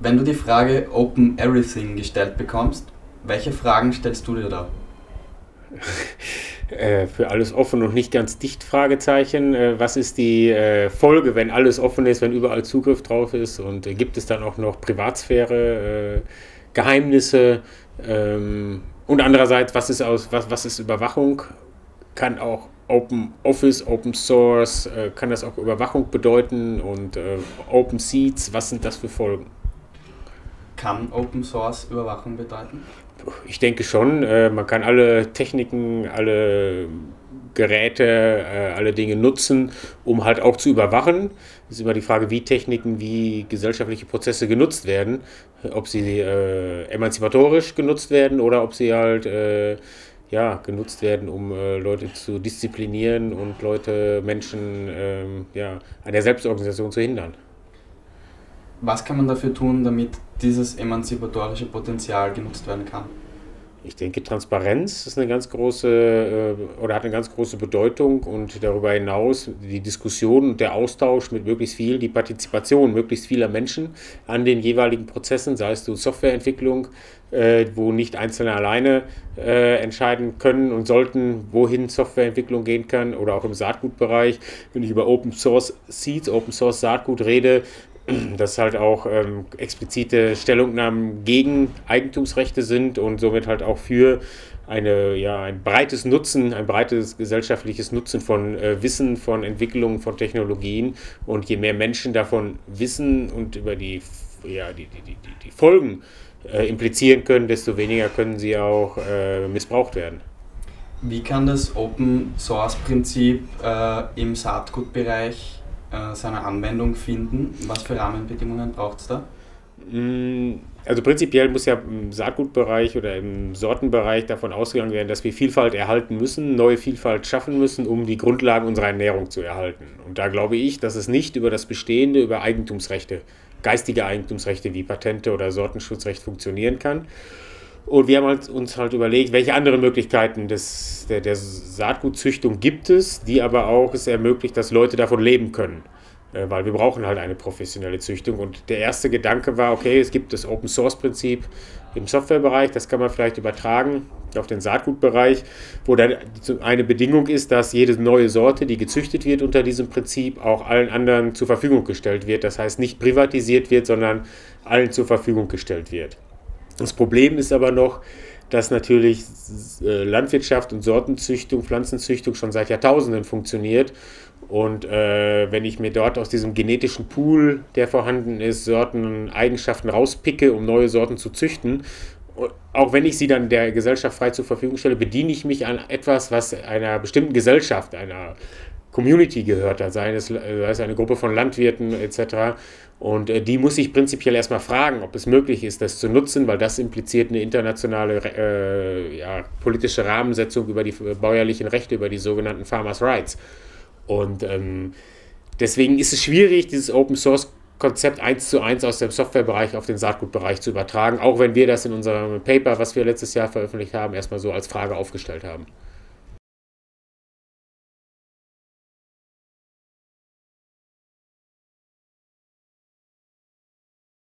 Wenn du die Frage Open Everything gestellt bekommst, welche Fragen stellst du dir da? Äh, für alles offen und nicht ganz dicht Fragezeichen. Äh, was ist die äh, Folge, wenn alles offen ist, wenn überall Zugriff drauf ist und gibt es dann auch noch Privatsphäre, Geheimnisse ähm, und andererseits, was ist, aus, was, was ist Überwachung? Kann auch Open Office, Open Source, kann das auch Überwachung bedeuten und Open Seats, was sind das für Folgen? Kann Open Source Überwachung bedeuten? Ich denke schon. Äh, man kann alle Techniken, alle Geräte, äh, alle Dinge nutzen, um halt auch zu überwachen. Es ist immer die Frage, wie Techniken, wie gesellschaftliche Prozesse genutzt werden. Ob sie äh, emanzipatorisch genutzt werden oder ob sie halt ja, genutzt werden, um äh, Leute zu disziplinieren und Leute, Menschen ähm, ja, an der Selbstorganisation zu hindern. Was kann man dafür tun, damit dieses emanzipatorische Potenzial genutzt werden kann? Ich denke, Transparenz ist eine ganz große äh, oder hat eine ganz große Bedeutung und darüber hinaus die Diskussion und der Austausch mit möglichst viel, die Partizipation möglichst vieler Menschen an den jeweiligen Prozessen, sei es durch Softwareentwicklung, äh, wo nicht Einzelne alleine äh, entscheiden können und sollten, wohin Softwareentwicklung gehen kann oder auch im Saatgutbereich. Wenn ich über Open Source Seeds, Open Source Saatgut rede, dass halt auch ähm, explizite Stellungnahmen gegen Eigentumsrechte sind und somit halt auch für eine, ja, ein breites Nutzen, ein breites gesellschaftliches Nutzen von äh, Wissen, von Entwicklungen, von Technologien. Und je mehr Menschen davon wissen und über die, ja, die, die, die, die Folgen äh, implizieren können, desto weniger können sie auch äh, missbraucht werden. Wie kann das Open Source Prinzip äh, im Saatgutbereich äh, seine Anwendung finden? Was für Rahmenbedingungen braucht es da? Mm, also prinzipiell muss ja im Saatgutbereich oder im Sortenbereich davon ausgegangen werden, dass wir Vielfalt erhalten müssen, neue Vielfalt schaffen müssen, um die Grundlagen unserer Ernährung zu erhalten. Und da glaube ich, dass es nicht über das Bestehende, über Eigentumsrechte, geistige Eigentumsrechte wie Patente oder Sortenschutzrecht funktionieren kann. Und wir haben halt uns halt überlegt, welche anderen Möglichkeiten des, der, der Saatgutzüchtung gibt es, die aber auch es ermöglicht, dass Leute davon leben können. Äh, weil wir brauchen halt eine professionelle Züchtung. Und der erste Gedanke war, okay, es gibt das Open Source Prinzip im Softwarebereich, das kann man vielleicht übertragen auf den Saatgutbereich, wo dann eine Bedingung ist, dass jede neue Sorte, die gezüchtet wird unter diesem Prinzip, auch allen anderen zur Verfügung gestellt wird. Das heißt, nicht privatisiert wird, sondern allen zur Verfügung gestellt wird. Das Problem ist aber noch, dass natürlich äh, Landwirtschaft und Sortenzüchtung, Pflanzenzüchtung schon seit Jahrtausenden funktioniert. Und äh, wenn ich mir dort aus diesem genetischen Pool, der vorhanden ist, Sorten, Eigenschaften rauspicke, um neue Sorten zu züchten, auch wenn ich sie dann der Gesellschaft frei zur Verfügung stelle, bediene ich mich an etwas, was einer bestimmten Gesellschaft, einer Community gehört hat, sei es, sei es eine Gruppe von Landwirten etc. Und äh, die muss ich prinzipiell erstmal fragen, ob es möglich ist, das zu nutzen, weil das impliziert eine internationale äh, ja, politische Rahmensetzung über die bäuerlichen Rechte, über die sogenannten Farmers' Rights. Und ähm, deswegen ist es schwierig, dieses Open Source Konzept eins zu eins aus dem Softwarebereich auf den Saatgutbereich zu übertragen, auch wenn wir das in unserem Paper, was wir letztes Jahr veröffentlicht haben, erstmal so als Frage aufgestellt haben.